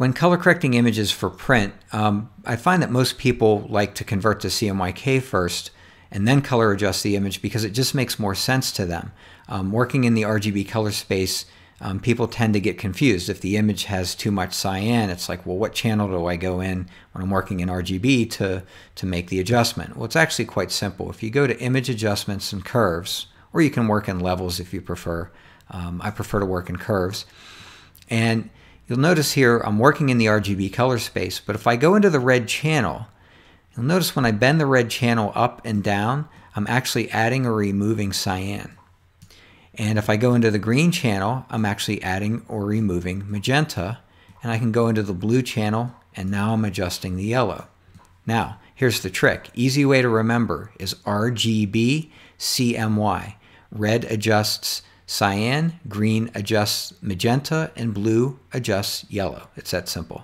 When color correcting images for print, um, I find that most people like to convert to CMYK first and then color adjust the image because it just makes more sense to them. Um, working in the RGB color space, um, people tend to get confused. If the image has too much cyan, it's like, well, what channel do I go in when I'm working in RGB to, to make the adjustment? Well, it's actually quite simple. If you go to Image Adjustments and Curves, or you can work in levels if you prefer. Um, I prefer to work in curves. And You'll notice here I'm working in the RGB color space, but if I go into the red channel, you'll notice when I bend the red channel up and down, I'm actually adding or removing cyan. And if I go into the green channel, I'm actually adding or removing magenta. And I can go into the blue channel, and now I'm adjusting the yellow. Now, here's the trick. Easy way to remember is RGB CMY. Red adjusts cyan, green adjusts magenta, and blue adjusts yellow. It's that simple.